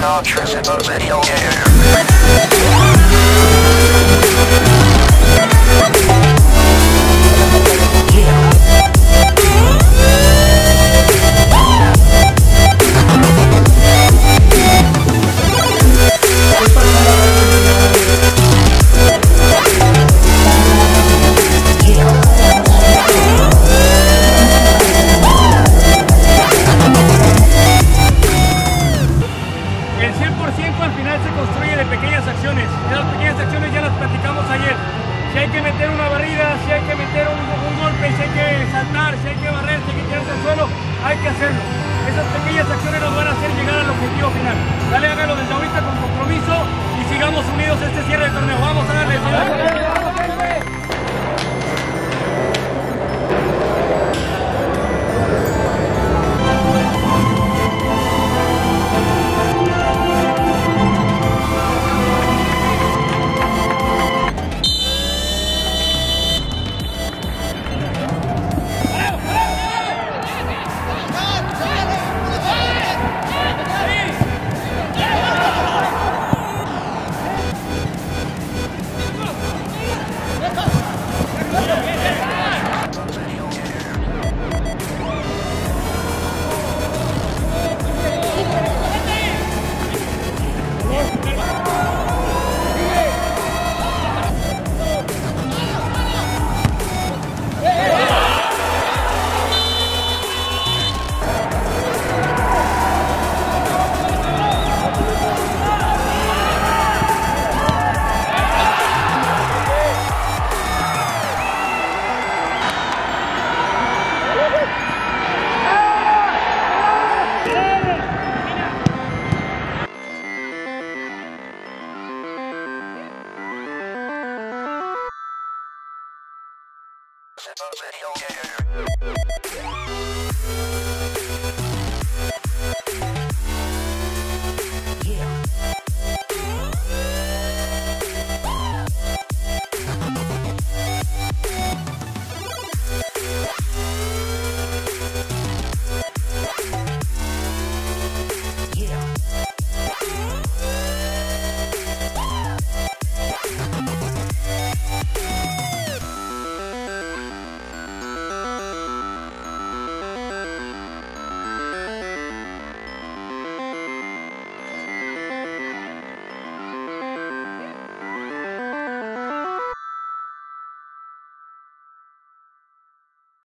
Not trust about any old air. Pequeñas acciones. Esas pequeñas acciones ya las platicamos ayer. Si hay que meter una barrida, si hay que meter un golpe, si hay que saltar, si hay que barrer, si hay que tirarse al suelo, hay que hacerlo. Triple video game.